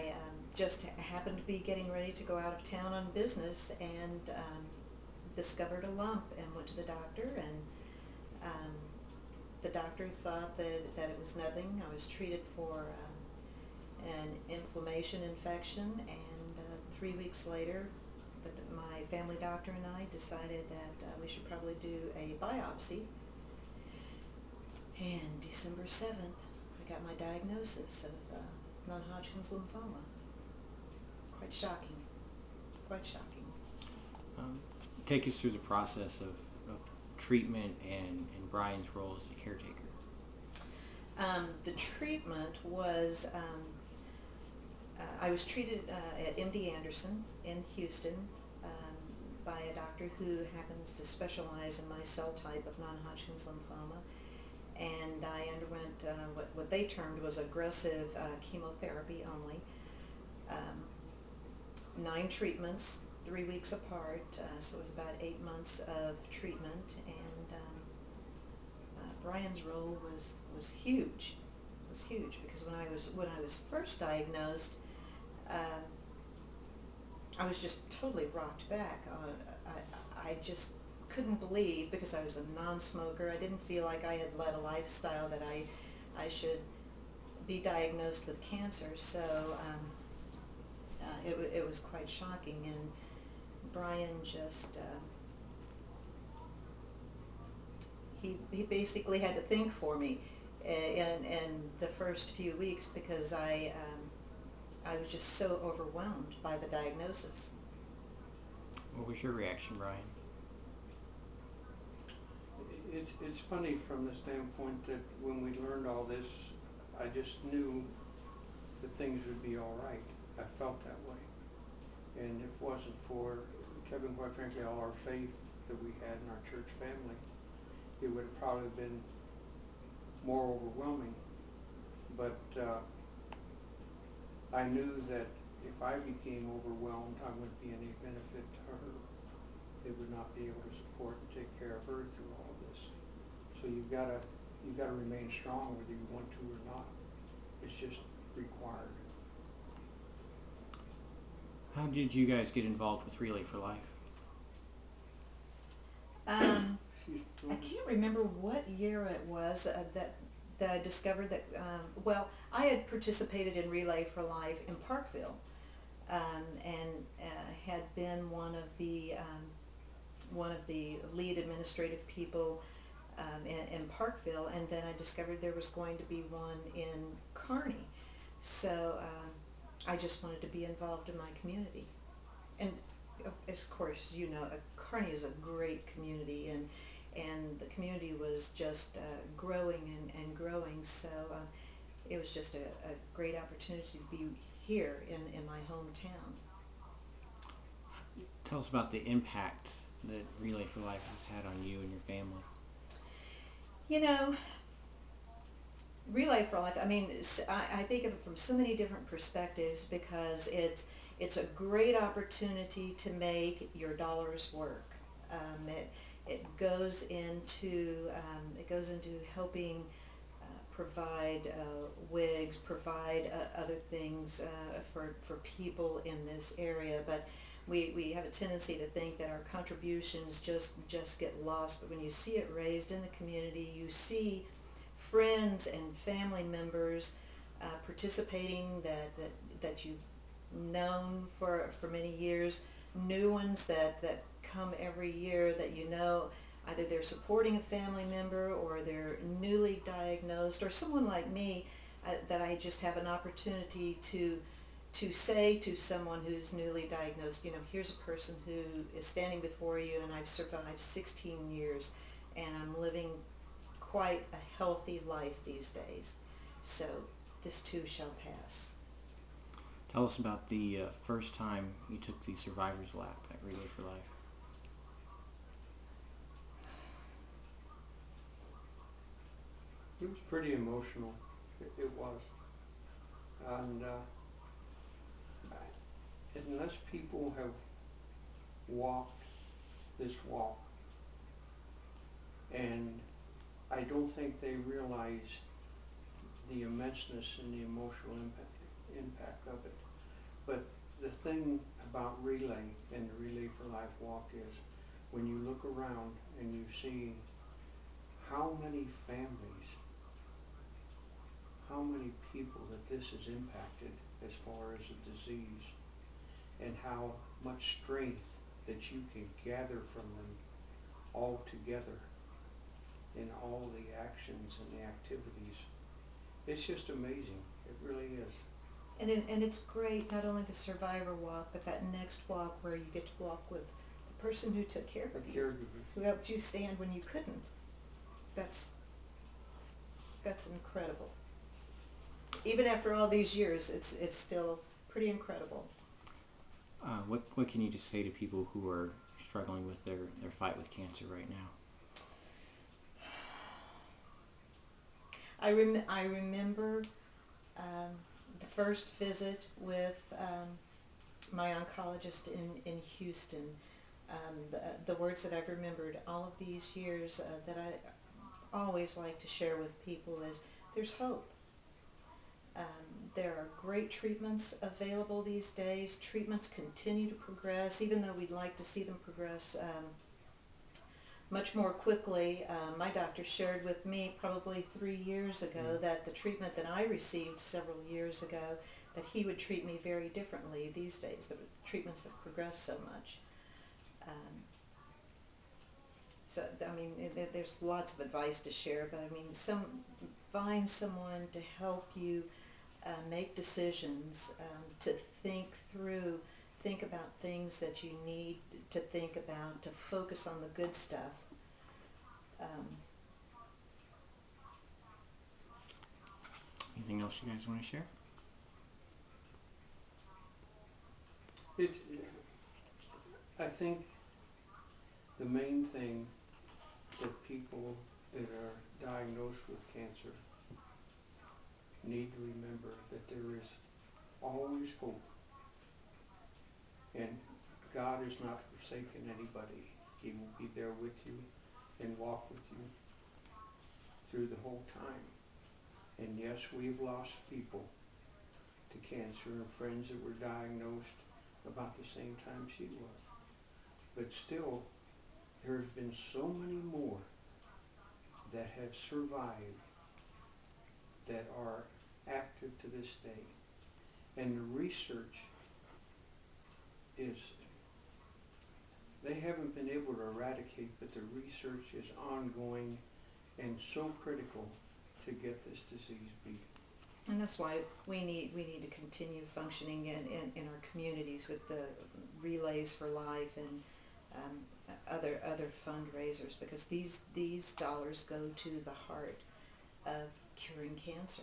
I um, just happened to be getting ready to go out of town on business and um, discovered a lump and went to the doctor and um, the doctor thought that, that it was nothing. I was treated for um, an inflammation infection and uh, three weeks later the, my family doctor and I decided that uh, we should probably do a biopsy. And December 7th, I got my diagnosis of uh, non-Hodgkin's lymphoma. Quite shocking. Quite shocking. Um, take us through the process of, of treatment and, and Brian's role as a caretaker. Um, the treatment was, um, uh, I was treated uh, at MD Anderson in Houston um, by a doctor who happens to specialize in my cell type of non-Hodgkin's lymphoma. And I underwent uh, what, what they termed was aggressive uh, chemotherapy only. Um, nine treatments, three weeks apart, uh, so it was about eight months of treatment. And um, uh, Brian's role was was huge, was huge because when I was when I was first diagnosed, uh, I was just totally rocked back. Uh, I I just couldn't believe because I was a non-smoker. I didn't feel like I had led a lifestyle that I I should be diagnosed with cancer. So um, uh, it it was quite shocking and. Brian just uh, he he basically had to think for me in in the first few weeks because I um, I was just so overwhelmed by the diagnosis. What was your reaction, Brian? It's, it's funny from the standpoint that when we learned all this, I just knew that things would be all right. I felt that way. And if it wasn't for Kevin, quite frankly, all our faith that we had in our church family, it would have probably been more overwhelming. But uh, I knew that if I became overwhelmed, I wouldn't be any benefit to her. They would not be able to support and take care of her through all of. So you've gotta, you've gotta remain strong whether you want to or not. It's just required. How did you guys get involved with Relay for Life? Um, I can't remember what year it was that that, that I discovered that. Um, well, I had participated in Relay for Life in Parkville, um, and uh, had been one of the um, one of the lead administrative people um, in, in Parkville, and then I discovered there was going to be one in Kearney. So um, I just wanted to be involved in my community, and of course, you know, uh, Kearney is a great community, and and the community was just uh, growing and, and growing. So uh, it was just a, a great opportunity to be here in, in my hometown. Tell us about the impact that Relay for Life has had on you and your family. You know, Relay for Life, I mean, I think of it from so many different perspectives because it, it's a great opportunity to make your dollars work. Um, it, it goes into, um, it goes into helping uh, provide uh, wigs, provide uh, other things uh, for, for people in this area. But we, we have a tendency to think that our contributions just, just get lost. But when you see it raised in the community, you see friends and family members uh, participating that, that, that you've known for, for many years, new ones that, that come every year that you know either they're supporting a family member or they're newly diagnosed or someone like me uh, that I just have an opportunity to to say to someone who's newly diagnosed, you know, here's a person who is standing before you and I've survived 16 years and I'm living quite a healthy life these days. So this too shall pass. Tell us about the uh, first time you took the survivor's lap at Relay for Life. It was pretty emotional. It, it was. And uh, Unless people have walked this walk, and I don't think they realize the immenseness and the emotional impact, impact of it. But the thing about Relay and the Relay for Life walk is when you look around and you see how many families, how many people that this has impacted as far as a disease, and how much strength that you can gather from them all together in all the actions and the activities. It's just amazing. It really is. And it, and it's great, not only the survivor walk, but that next walk where you get to walk with the person who took care of you, who helped you stand when you couldn't. That's, that's incredible. Even after all these years, it's, it's still pretty incredible. Uh, what what can you just say to people who are struggling with their, their fight with cancer right now? I rem- I remember um, the first visit with um, my oncologist in, in Houston. Um, the, the words that I've remembered all of these years uh, that I always like to share with people is there's hope. Um, there are great treatments available these days. Treatments continue to progress, even though we'd like to see them progress um, much more quickly. Uh, my doctor shared with me probably three years ago Mm. that the treatment that I received several years ago, that he would treat me very differently these days. The treatments have progressed so much. Um, so I mean, it- there's lots of advice to share, but I mean, some find someone to help you uh, make decisions, um, to think through, think about things that you need to think about, to focus on the good stuff. Um, Anything else you guys want to share? It, I think the main thing that people that are diagnosed with cancer need to remember that there is always hope. And God is not forsaken anybody. He will be there with you and walk with you through the whole time. And yes, we've lost people to cancer and friends that were diagnosed about the same time she was. But still, there have been so many more that have survived that are active to this day. And the research is, they haven't been able to eradicate, but the research is ongoing and so critical to get this disease beat. And that's why we need, we need to continue functioning in, in, in our communities with the Relays for Life and um, other, other fundraisers, because these, these dollars go to the heart of curing cancer.